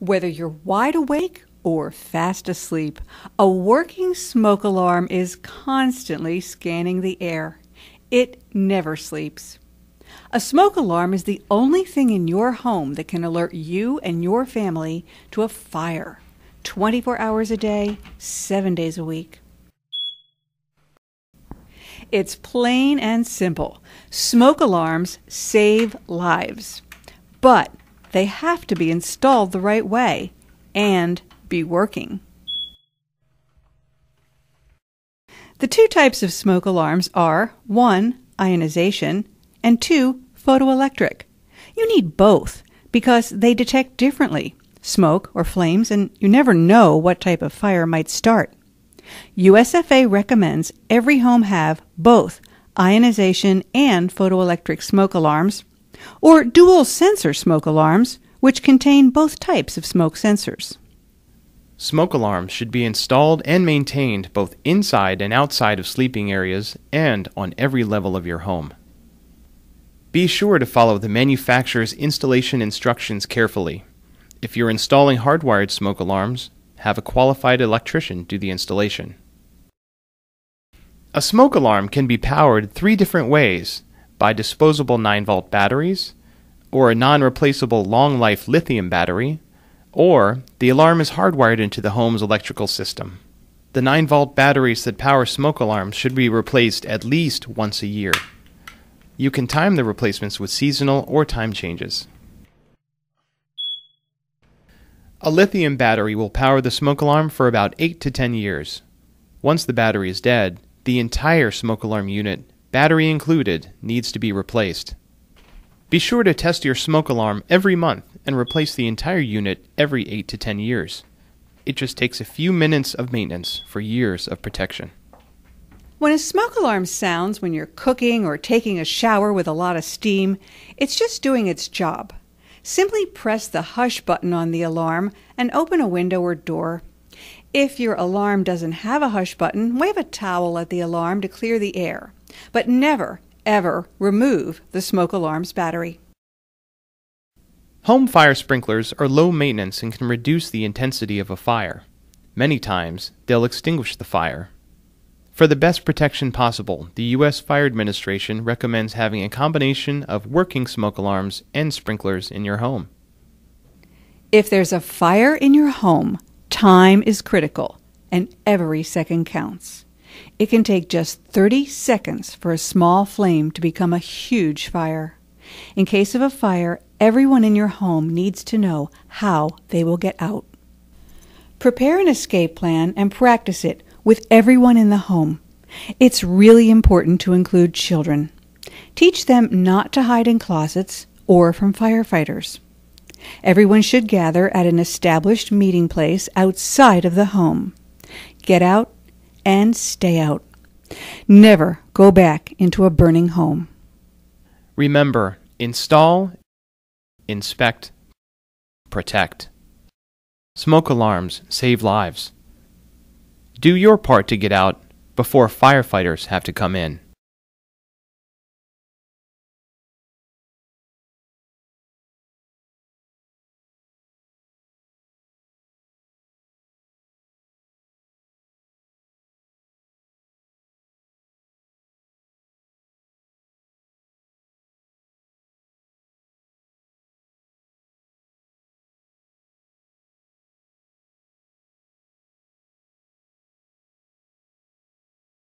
Whether you're wide awake or fast asleep, a working smoke alarm is constantly scanning the air. It never sleeps. A smoke alarm is the only thing in your home that can alert you and your family to a fire 24 hours a day, 7 days a week. It's plain and simple. Smoke alarms save lives. But they have to be installed the right way and be working. The two types of smoke alarms are 1. ionization and 2. photoelectric. You need both because they detect differently smoke or flames and you never know what type of fire might start. USFA recommends every home have both ionization and photoelectric smoke alarms or dual sensor smoke alarms, which contain both types of smoke sensors. Smoke alarms should be installed and maintained both inside and outside of sleeping areas and on every level of your home. Be sure to follow the manufacturer's installation instructions carefully. If you're installing hardwired smoke alarms, have a qualified electrician do the installation. A smoke alarm can be powered three different ways by disposable 9 volt batteries, or a non replaceable long life lithium battery, or the alarm is hardwired into the home's electrical system. The 9 volt batteries that power smoke alarms should be replaced at least once a year. You can time the replacements with seasonal or time changes. A lithium battery will power the smoke alarm for about 8 to 10 years. Once the battery is dead, the entire smoke alarm unit battery included, needs to be replaced. Be sure to test your smoke alarm every month and replace the entire unit every 8 to 10 years. It just takes a few minutes of maintenance for years of protection. When a smoke alarm sounds when you're cooking or taking a shower with a lot of steam, it's just doing its job. Simply press the hush button on the alarm and open a window or door. If your alarm doesn't have a hush button, wave a towel at the alarm to clear the air. But never, ever remove the smoke alarm's battery. Home fire sprinklers are low maintenance and can reduce the intensity of a fire. Many times, they'll extinguish the fire. For the best protection possible, the U.S. Fire Administration recommends having a combination of working smoke alarms and sprinklers in your home. If there's a fire in your home, time is critical and every second counts. It can take just 30 seconds for a small flame to become a huge fire. In case of a fire, everyone in your home needs to know how they will get out. Prepare an escape plan and practice it with everyone in the home. It's really important to include children. Teach them not to hide in closets or from firefighters. Everyone should gather at an established meeting place outside of the home. Get out and stay out. Never go back into a burning home. Remember, install, inspect, protect. Smoke alarms save lives. Do your part to get out before firefighters have to come in.